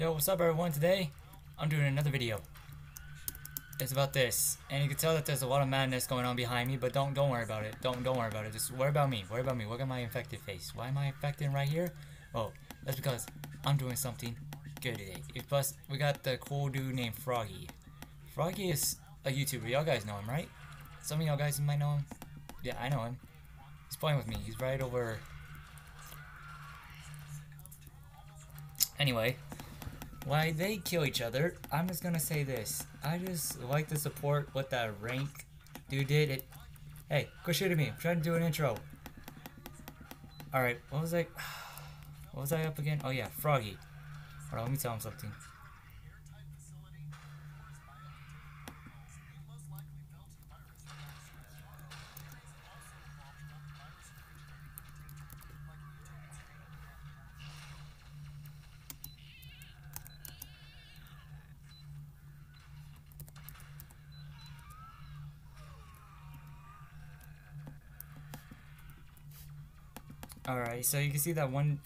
Yo, what's up everyone? Today, I'm doing another video. It's about this, and you can tell that there's a lot of madness going on behind me, but don't don't worry about it. Don't don't worry about it. Just worry about me. Worry about me. Look at my infected face. Why am I infected right here? Oh, that's because I'm doing something good today. Plus, we got the cool dude named Froggy. Froggy is a YouTuber. Y'all guys know him, right? Some of y'all guys might know him. Yeah, I know him. He's playing with me. He's right over. Anyway, why they kill each other, I'm just gonna say this. I just like to support what that rank dude did. It. Hey, quit shooting me. I'm trying to do an intro. Alright, what was I. What was I up again? Oh yeah, Froggy. On, let me tell him something. Alright, so you can see that one.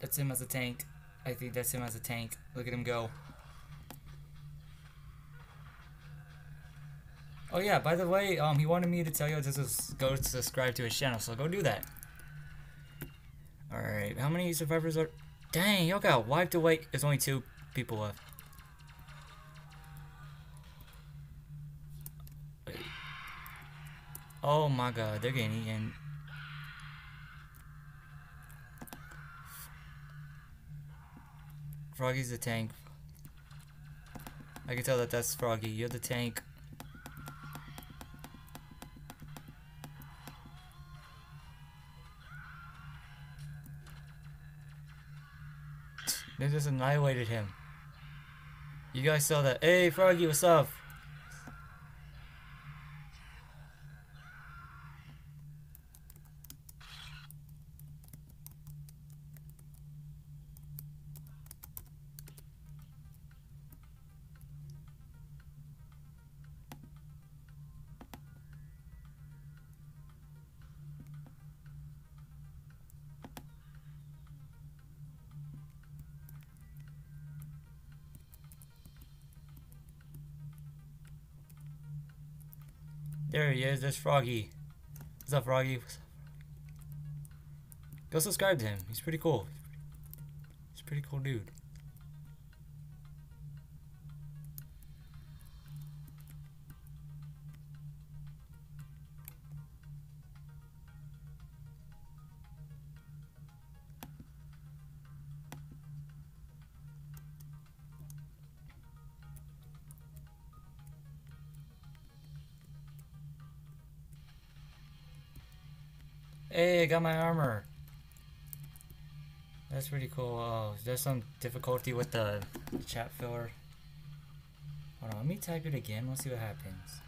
That's him as a tank. I think that's him as a tank. Look at him go. Oh yeah, by the way, um, he wanted me to tell you to go subscribe to his channel, so go do that. Alright, how many survivors are... Dang, y'all got wiped away. There's only two people left. Oh my god, they're getting eaten. Froggy's the tank. I can tell that that's Froggy. You're the tank. They just annihilated him. You guys saw that. Hey, Froggy, what's up? There he is, there's Froggy. What's up, Froggy? What's up? Go subscribe to him. He's pretty cool. He's pretty cool dude. Hey, I got my armor. That's pretty cool. Oh, there's some difficulty with the chat filter. Hold on, let me type it again. Let's see what happens.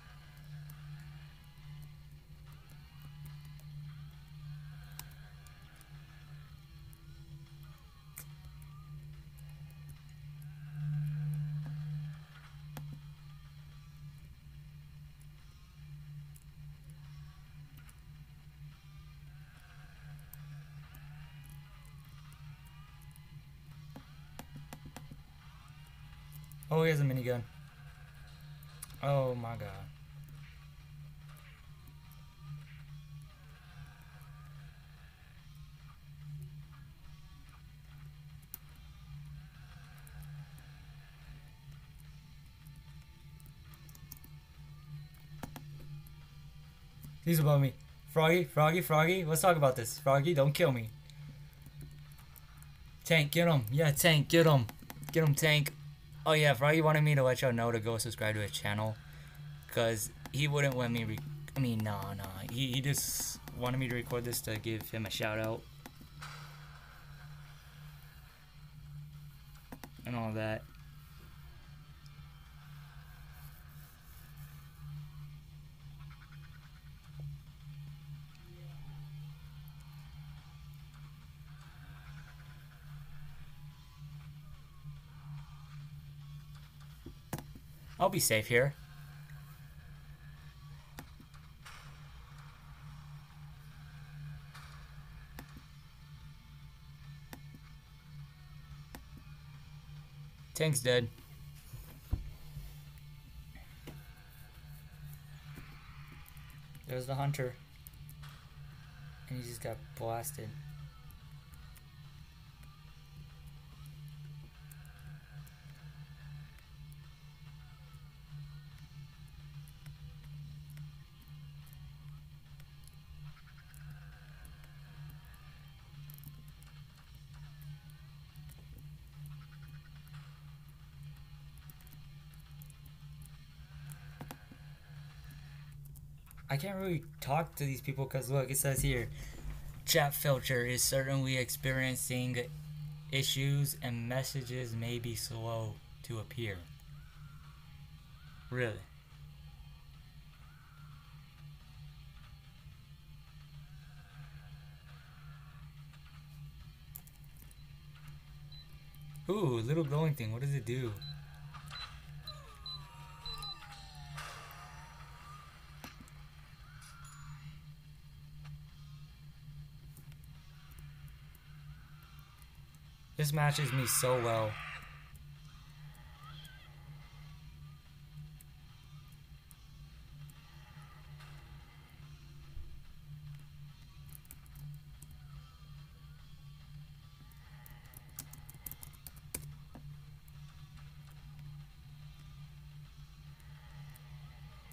Oh, he has a minigun. Oh my god. He's above me. Froggy, Froggy, Froggy, let's talk about this. Froggy, don't kill me. Tank, get him. Yeah, Tank, get him. Get him, Tank. Oh yeah, Froggy wanted me to let y'all know to go subscribe to his channel. Because he wouldn't let me re- I mean, no, no. He, he just wanted me to record this to give him a shout out. And all that. I'll be safe here. Tank's dead. There's the hunter. And he just got blasted. I can't really talk to these people because look, it says here, chat filter is certainly experiencing issues and messages may be slow to appear. Really? Ooh, little glowing thing. What does it do? This matches me so well.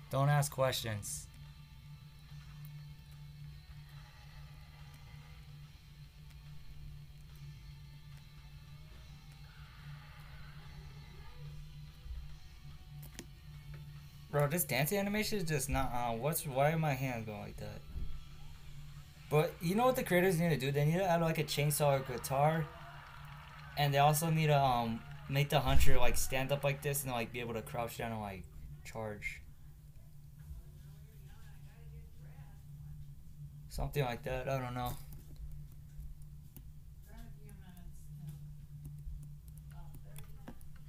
Don't ask questions. This dancing animation is just not on. What's why are my hands going like that? But you know what the creators need to do? They need to add like a chainsaw or guitar, and they also need to um make the hunter like stand up like this and like be able to crouch down and like charge. Something like that. I don't know.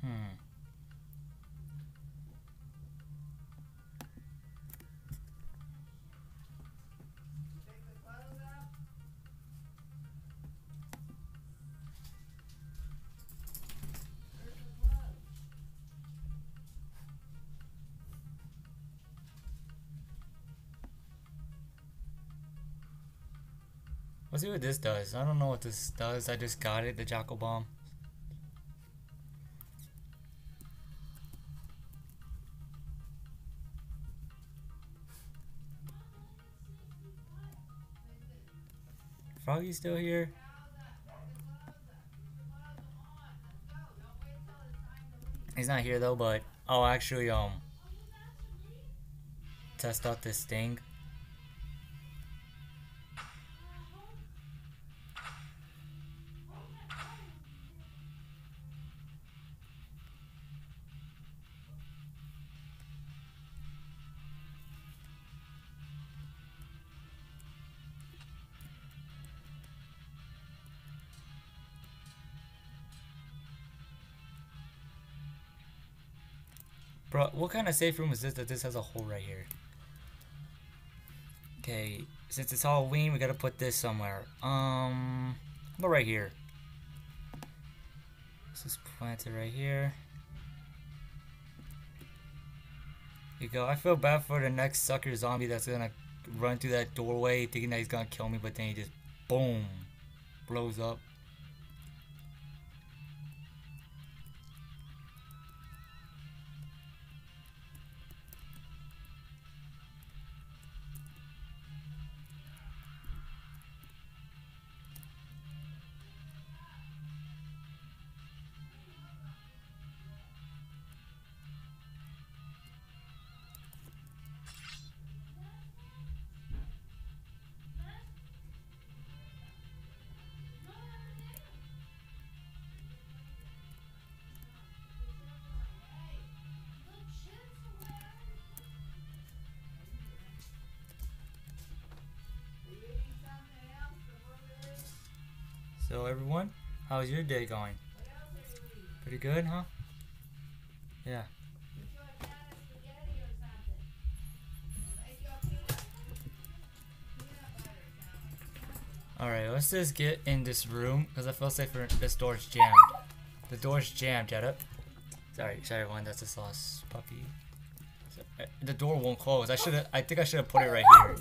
Hmm. Let's see what this does. I don't know what this does. I just got it, the Jocko Bomb. Froggy's still here? He's not here though, but I'll actually um test out this thing. Bro, what kind of safe room is this that this has a hole right here? Okay, since it's Halloween, we gotta put this somewhere. Um, about right here? Let's just plant it right. Here you go. I feel bad for the next sucker zombie that's gonna run through that doorway thinking that he's gonna kill me, but then he just, boom, blows up. So everyone, how's your day going? Pretty good, huh? Yeah. Alright, let's just get in this room because I feel safer. This door's jammed. The door's jammed, Jetta. Sorry, sorry, everyone. That's a sauce puppy. Uh, the door won't close. I should have. I think I should have put it right here.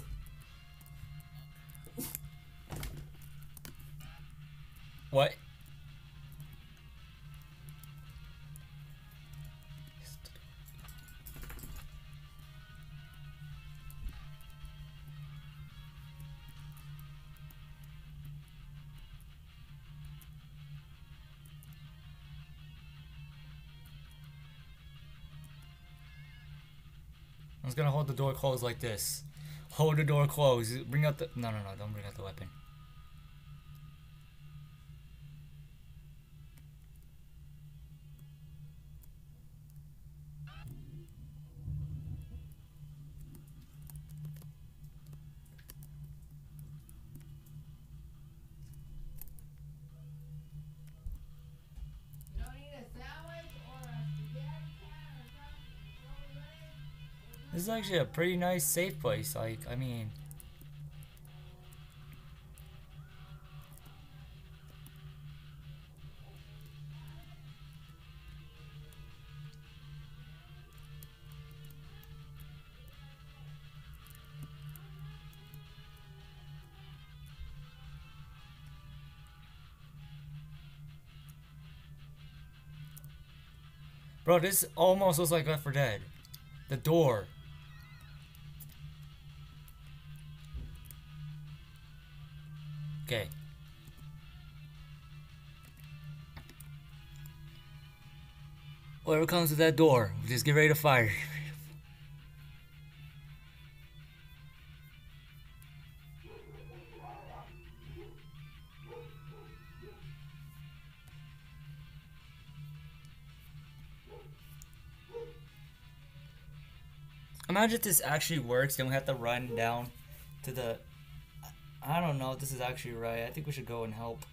I was gonna hold the door closed like this. Hold the door closed. Bring out the. No, no, no. Don't bring out the weapon. This is actually a pretty nice safe place. Like, I mean. Bro, this almost looks like Left 4 Dead. The door. Whatever comes to that door, just get ready to fire. Imagine if this actually works, then we have to run down to the. I don't know if this is actually right. I think we should go and help.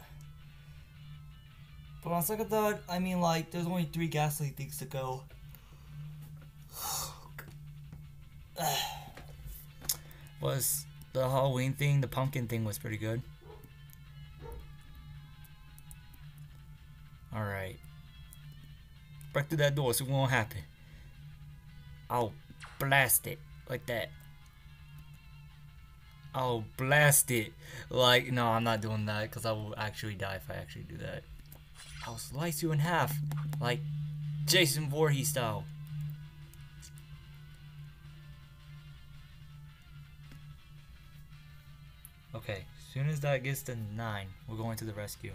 But on second thought, I mean, like, there's only three ghastly things to go. was the Halloween thing, the pumpkin thing was pretty good. Alright. Break through that door, so what won't happen. I'll blast it like that. I'll blast it. Like, no, I'm not doing that because I will actually die if I actually do that. I'll slice you in half. Like Jason Voorhees style. Okay, as soon as that gets to 9, we're going to the rescue.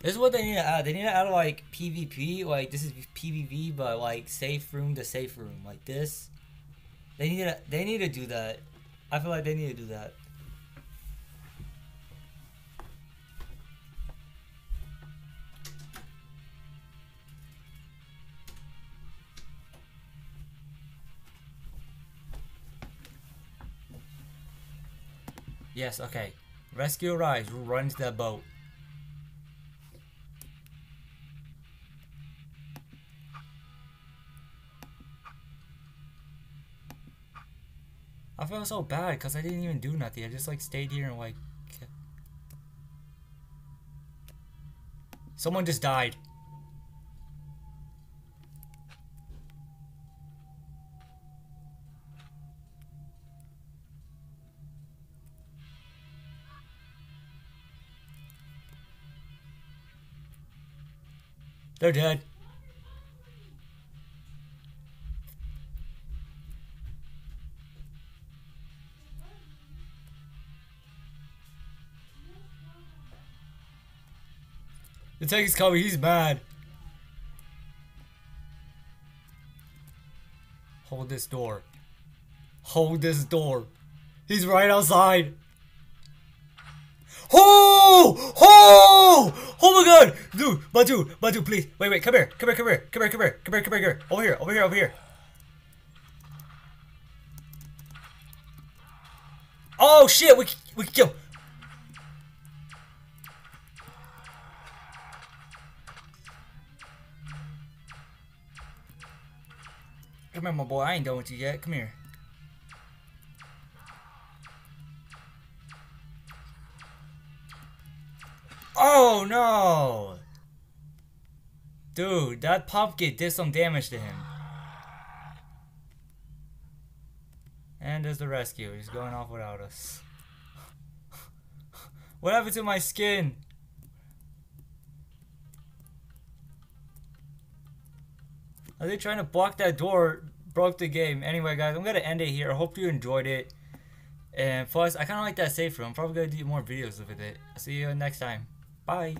This is what they need to add. They need to add like PvP, like this is PvP, but like safe room to safe room, like this. They need to. They need to do that. I feel like they need to do that. Yes. Okay. Rescue arrives. We'll run to that boat. I feel so bad because I didn't even do nothing. I just like stayed here and like. Someone just died. They're dead. The tank is coming. He's mad. Hold this door. Hold this door. He's right outside. Oh! Oh! Oh my god! Dude, Batu, Batu, please. Wait, wait, come here. Come here, come here. Come here, come here. Come here, come here, come here. Over here, over here, over here. Oh shit, we we can kill. Come here, my boy. I ain't done with you yet. Come here. Oh no! Dude, that pumpkin did some damage to him. And there's the rescue. He's going off without us. what happened to my skin? Are they trying to block that door? Broke the game. Anyway, guys, I'm gonna end it here. I hope you enjoyed it. And plus, I kind of like that safe room. I'm probably gonna do more videos with it. See you next time. Bye.